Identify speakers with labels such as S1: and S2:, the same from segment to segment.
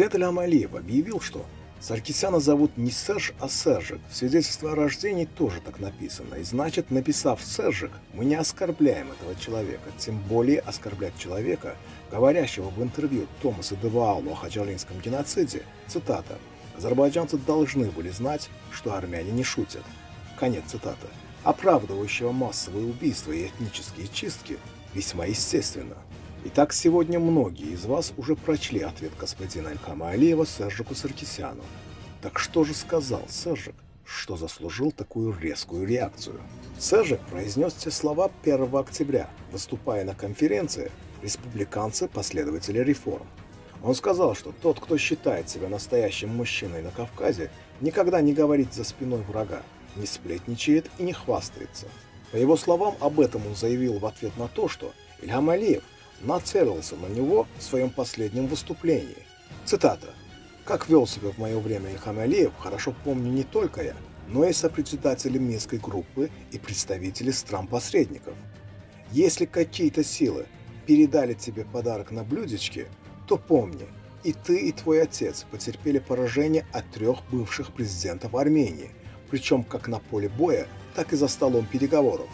S1: Президент Ильхам Алиев объявил, что Саркисяна зовут не Серж, а Сержик. В свидетельстве о рождении тоже так написано. И значит, написав Сержик, мы не оскорбляем этого человека, тем более оскорблять человека, говорящего в интервью Томаса Деваалу о хаджалинском геноциде, цитата, «Азербайджанцы должны были знать, что армяне не шутят». Конец цитаты. Оправдывающего массовые убийства и этнические чистки весьма естественно. Итак, сегодня многие из вас уже прочли ответ господина Ильхама Алиева Сержику Саркисяну. Так что же сказал Сержик, что заслужил такую резкую реакцию? Сержик произнес те слова 1 октября, выступая на конференции «Республиканцы. Последователи реформ». Он сказал, что тот, кто считает себя настоящим мужчиной на Кавказе, никогда не говорит за спиной врага, не сплетничает и не хвастается. По его словам, об этом он заявил в ответ на то, что Ильхам Алиев – нацелился на него в своем последнем выступлении. Цитата. «Как вел себя в мое время Ильхам Алиев, хорошо помню не только я, но и сопредседатели Минской группы и представители стран-посредников. Если какие-то силы передали тебе подарок на блюдечке, то помни, и ты, и твой отец потерпели поражение от трех бывших президентов Армении, причем как на поле боя, так и за столом переговоров.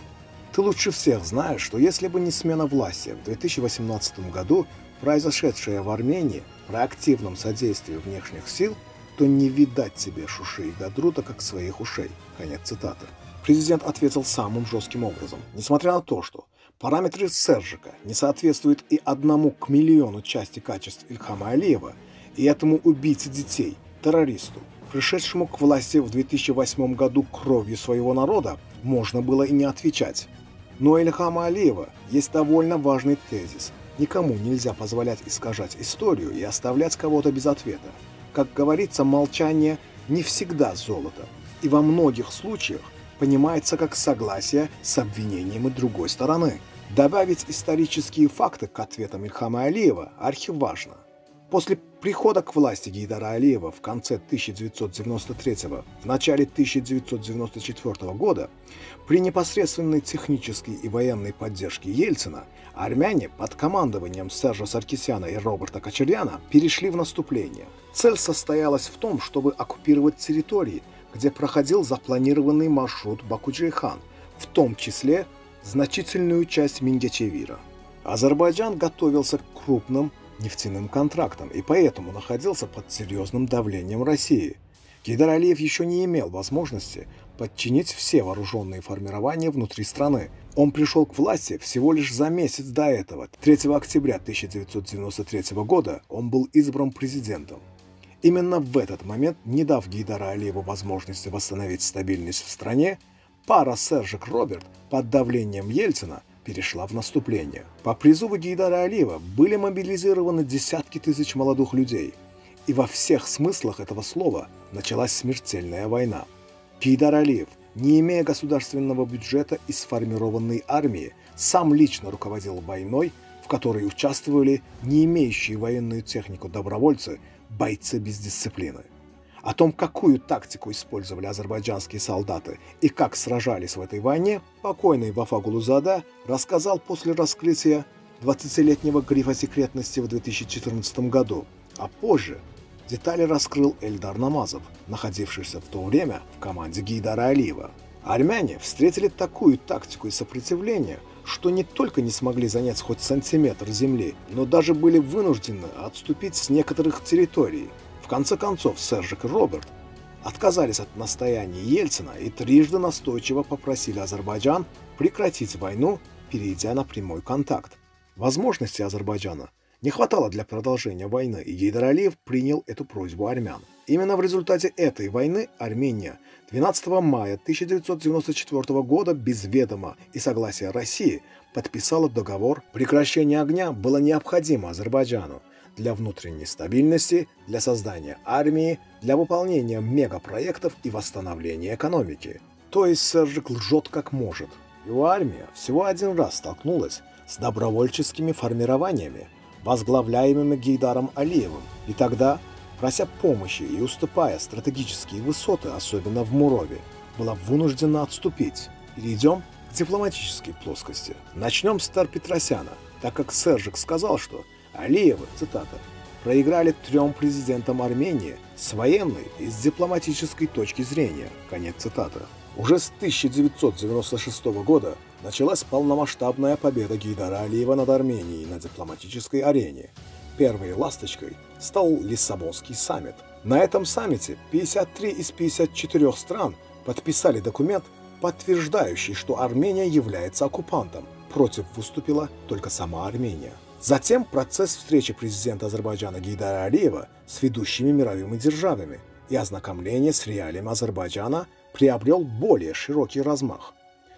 S1: Ты лучше всех знаешь, что если бы не смена власти в 2018 году, произошедшая в Армении при активном содействии внешних сил, то не видать тебе Шуши и Гадрута как своих ушей. Конец цитаты. Президент ответил самым жестким образом. Несмотря на то, что параметры Сержика не соответствуют и одному к миллиону части качеств Ильхама Алиева, и этому убийце детей, террористу, пришедшему к власти в 2008 году кровью своего народа, можно было и не отвечать. Но у Ильхама Алиева есть довольно важный тезис. Никому нельзя позволять искажать историю и оставлять кого-то без ответа. Как говорится, молчание не всегда золото. И во многих случаях понимается как согласие с обвинением и другой стороны. Добавить исторические факты к ответам Ильхама Алиева архиважно. После прихода к власти Гейдара Алиева в конце 1993 в начале 1994 года при непосредственной технической и военной поддержке Ельцина армяне под командованием Сержа Саркисяна и Роберта Кочеряна перешли в наступление. Цель состоялась в том, чтобы оккупировать территории, где проходил запланированный маршрут Баку-Джейхан, в том числе значительную часть Мингячевира. Азербайджан готовился к крупным нефтяным контрактам и поэтому находился под серьезным давлением России. Гейдар Алиев еще не имел возможности подчинить все вооруженные формирования внутри страны. Он пришел к власти всего лишь за месяц до этого. 3 октября 1993 года он был избран президентом. Именно в этот момент, не дав Гейдара Алиеву возможности восстановить стабильность в стране, пара Сержик Роберт под давлением Ельцина – перешла в наступление. По призыву Гейдара Алиева были мобилизированы десятки тысяч молодых людей, и во всех смыслах этого слова началась смертельная война. Гейдар Алиев, не имея государственного бюджета и сформированной армии, сам лично руководил войной, в которой участвовали не имеющие военную технику добровольцы, бойцы без дисциплины. О том, какую тактику использовали азербайджанские солдаты и как сражались в этой войне, покойный Вафа Гулузада рассказал после раскрытия 20-летнего грифа секретности в 2014 году, а позже детали раскрыл Эльдар Намазов, находившийся в то время в команде Гейдара Алиева. Армяне встретили такую тактику и сопротивление, что не только не смогли занять хоть сантиметр земли, но даже были вынуждены отступить с некоторых территорий – в конце концов, Сержик и Роберт отказались от настояния Ельцина и трижды настойчиво попросили Азербайджан прекратить войну, перейдя на прямой контакт. Возможности Азербайджана не хватало для продолжения войны, и Гейдар Алиев принял эту просьбу армян. Именно в результате этой войны Армения 12 мая 1994 года без ведома и согласия России подписала договор. Прекращение огня было необходимо Азербайджану, для внутренней стабильности, для создания армии, для выполнения мегапроектов и восстановления экономики. То есть Сержик лжет как может. Его армия всего один раз столкнулась с добровольческими формированиями, возглавляемыми Гейдаром Алиевым, и тогда, прося помощи и уступая стратегические высоты, особенно в Мурове, была вынуждена отступить. Перейдем к дипломатической плоскости. Начнем с Тар Петросяна, так как Сержик сказал, что Алиева, цитата, проиграли трем президентам Армении с военной и с дипломатической точки зрения. Конец цитаты. Уже с 1996 года началась полномасштабная победа Гейдара Алиева над Арменией на дипломатической арене. Первой ласточкой стал Лиссабонский саммит. На этом саммите 53 из 54 стран подписали документ, подтверждающий, что Армения является оккупантом. Против выступила только сама Армения. Затем процесс встречи президента Азербайджана Гейдара Алиева с ведущими мировыми державами и ознакомление с реалием Азербайджана приобрел более широкий размах.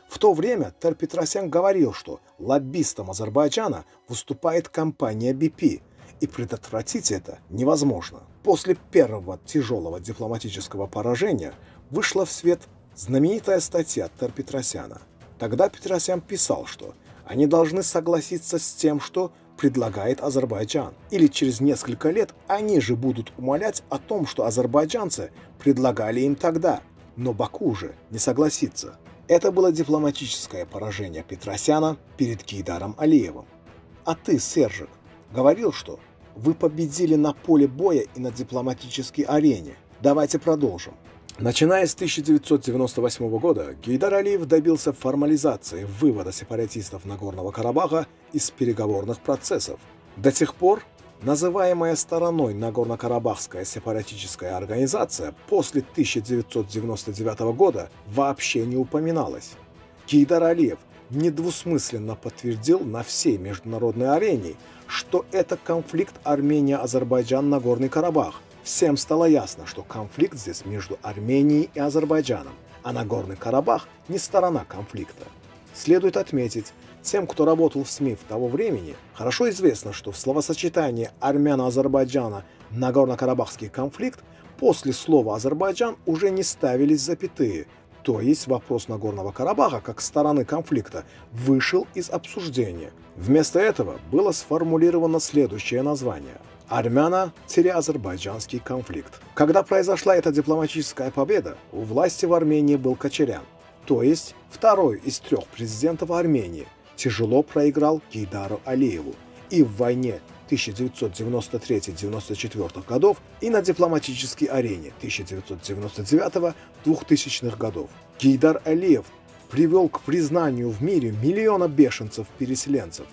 S1: В то время Тер Петросян говорил, что лоббистом Азербайджана выступает компания BP, и предотвратить это невозможно. После первого тяжелого дипломатического поражения вышла в свет знаменитая статья Тер Петросяна. Тогда Петросян писал, что они должны согласиться с тем, что предлагает Азербайджан. Или через несколько лет они же будут умолять о том, что азербайджанцы предлагали им тогда, но Баку же не согласится. Это было дипломатическое поражение Петросяна перед Гейдаром Алиевым. А ты, Сержик, говорил, что вы победили на поле боя и на дипломатической арене. Давайте продолжим. Начиная с 1998 года, Гейдар Алиев добился формализации вывода сепаратистов Нагорного Карабаха из переговорных процессов. До тех пор называемая стороной Нагорно-Карабахская сепаратическая организация после 1999 года вообще не упоминалась. Гейдар Алиев недвусмысленно подтвердил на всей международной арене, что это конфликт Армения-Азербайджан-Нагорный Карабах, Всем стало ясно, что конфликт здесь между Арменией и Азербайджаном, а Нагорный Карабах не сторона конфликта. Следует отметить, тем, кто работал в СМИ в того времени, хорошо известно, что в словосочетании армяно-азербайджана Нагорно-Карабахский конфликт после слова «Азербайджан» уже не ставились запятые, то есть вопрос Нагорного Карабаха как стороны конфликта вышел из обсуждения. Вместо этого было сформулировано следующее название – армяно-азербайджанский конфликт. Когда произошла эта дипломатическая победа, у власти в Армении был Кочерян, то есть второй из трех президентов Армении, тяжело проиграл Гейдару Алиеву и в войне 1993-1994 годов и на дипломатической арене 1999-2000 годов. Гейдар Алиев привел к признанию в мире миллиона бешенцев-переселенцев,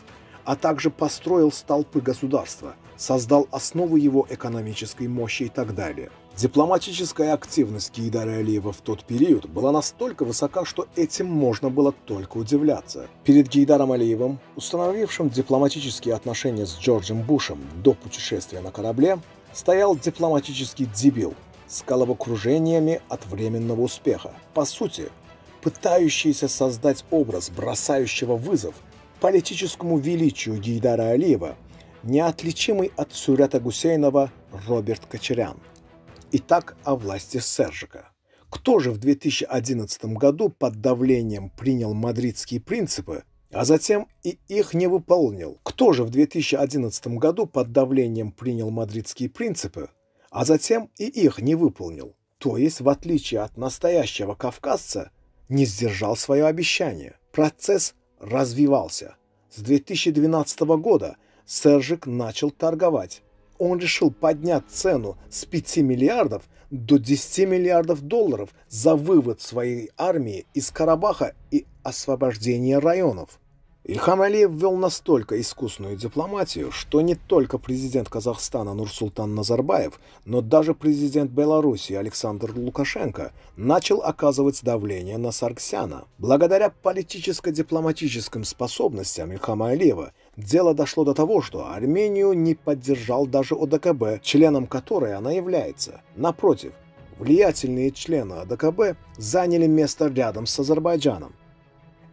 S1: а также построил столпы государства, создал основу его экономической мощи и так далее. Дипломатическая активность Гейдара Алиева в тот период была настолько высока, что этим можно было только удивляться. Перед Гейдаром Алиевым, установившим дипломатические отношения с Джорджем Бушем до путешествия на корабле, стоял дипломатический дебил с головокружениями от временного успеха. По сути, пытающийся создать образ бросающего вызов политическому величию Гейдара Алиева, неотличимый от Сурята Гусейнова Роберт Кочерян. Итак, о власти Сержика. Кто же в 2011 году под давлением принял мадридские принципы, а затем и их не выполнил? Кто же в 2011 году под давлением принял мадридские принципы, а затем и их не выполнил? То есть, в отличие от настоящего кавказца, не сдержал свое обещание. Процесс развивался. С 2012 года Сержик начал торговать. Он решил поднять цену с 5 миллиардов до 10 миллиардов долларов за вывод своей армии из Карабаха и освобождение районов. Ильхам Алиев ввел настолько искусную дипломатию, что не только президент Казахстана Нурсултан Назарбаев, но даже президент Беларуси Александр Лукашенко начал оказывать давление на Сарксяна. Благодаря политическо-дипломатическим способностям Ильхама Алиева дело дошло до того, что Армению не поддержал даже ОДКБ, членом которой она является. Напротив, влиятельные члены ОДКБ заняли место рядом с Азербайджаном.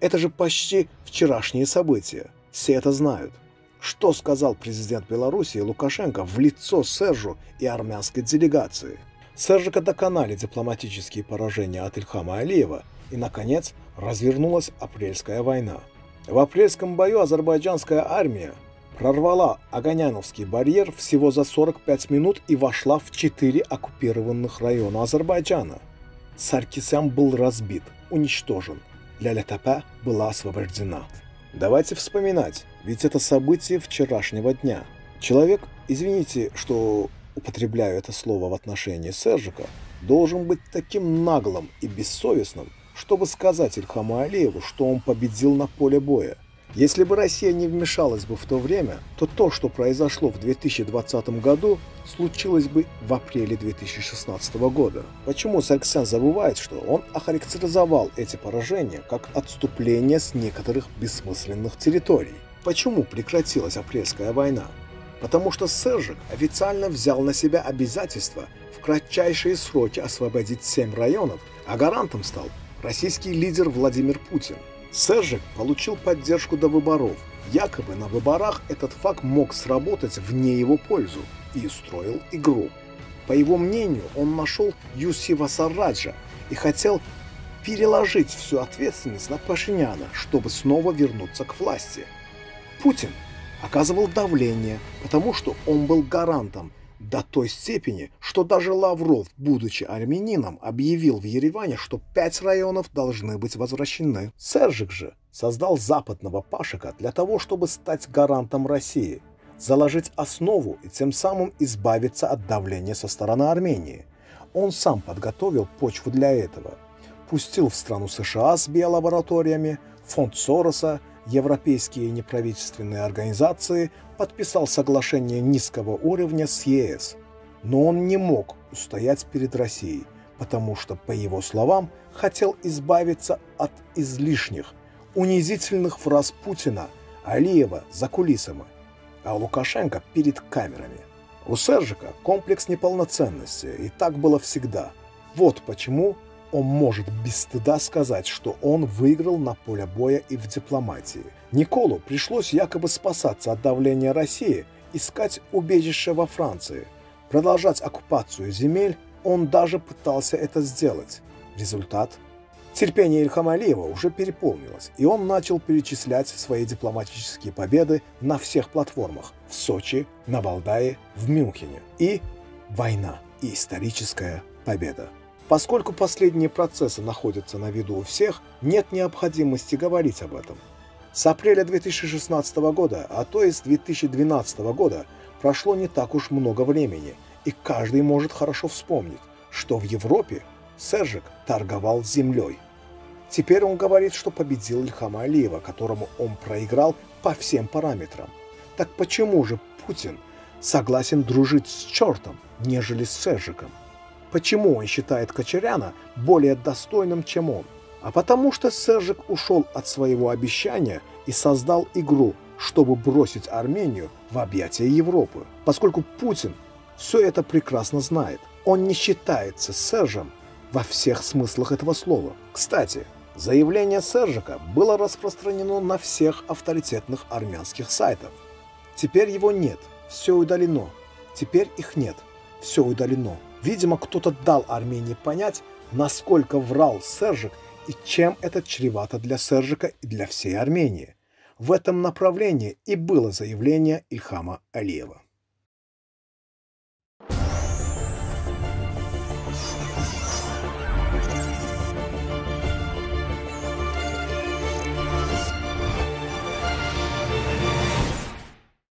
S1: Это же почти вчерашние события. Все это знают. Что сказал президент Беларуси Лукашенко в лицо Сержу и армянской делегации? Сержика доконали дипломатические поражения от Ильхама Алиева, и, наконец, развернулась апрельская война. В апрельском бою азербайджанская армия прорвала Аганяновский барьер всего за 45 минут и вошла в четыре оккупированных района Азербайджана. Саркисян был разбит, уничтожен – Ляля-Тапа была освобождена. Давайте вспоминать, ведь это событие вчерашнего дня. Человек извините, что употребляю это слово в отношении Сержика, должен быть таким наглым и бессовестным, чтобы сказать Ильхаму Алиеву, что он победил на поле боя. Если бы Россия не вмешалась бы в то время, то то, что произошло в 2020 году, случилось бы в апреле 2016 года. Почему Сарксян забывает, что он охарактеризовал эти поражения как отступление с некоторых бессмысленных территорий? Почему прекратилась апрельская война? Потому что Сержик официально взял на себя обязательство в кратчайшие сроки освободить семь районов, а гарантом стал российский лидер Владимир Путин. Сержик получил поддержку до выборов. Якобы на выборах этот факт мог сработать вне его пользу и устроил игру. По его мнению, он нашел Юси Васараджа и хотел переложить всю ответственность на Пашиняна, чтобы снова вернуться к власти. Путин оказывал давление, потому что он был гарантом до той степени, что даже Лавров, будучи армянином, объявил в Ереване, что пять районов должны быть возвращены. Сержик же создал западного Пашика для того, чтобы стать гарантом России, заложить основу и тем самым избавиться от давления со стороны Армении. Он сам подготовил почву для этого. Пустил в страну США с биолабораториями, фонд Сороса – европейские неправительственные организации подписал соглашение низкого уровня с ЕС, но он не мог устоять перед Россией, потому что, по его словам, хотел избавиться от излишних, унизительных фраз Путина, Алиева за кулисами, а Лукашенко перед камерами. У Сержика комплекс неполноценности, и так было всегда. Вот почему он может без стыда сказать, что он выиграл на поле боя и в дипломатии. Николу пришлось якобы спасаться от давления России, искать убежище во Франции. Продолжать оккупацию земель он даже пытался это сделать. Результат? Терпение Ильхам Алиева уже переполнилось, и он начал перечислять свои дипломатические победы на всех платформах – в Сочи, на Валдае, в Мюнхене. И война, и историческая победа. Поскольку последние процессы находятся на виду у всех, нет необходимости говорить об этом. С апреля 2016 года, а то и с 2012 года, прошло не так уж много времени, и каждый может хорошо вспомнить, что в Европе Сержик торговал землей. Теперь он говорит, что победил Ильхама Алиева, которому он проиграл по всем параметрам. Так почему же Путин согласен дружить с чертом, нежели с Сержиком? Почему он считает Кочеряна более достойным, чем он? А потому что Сержик ушел от своего обещания и создал игру, чтобы бросить Армению в объятия Европы. Поскольку Путин все это прекрасно знает, он не считается Сержем во всех смыслах этого слова. Кстати, заявление Сержика было распространено на всех авторитетных армянских сайтах. Теперь его нет, все удалено. Теперь их нет, все удалено. Видимо, кто-то дал Армении понять, насколько врал Сержик и чем это чревато для Сержика и для всей Армении. В этом направлении и было заявление Ильхама Алиева.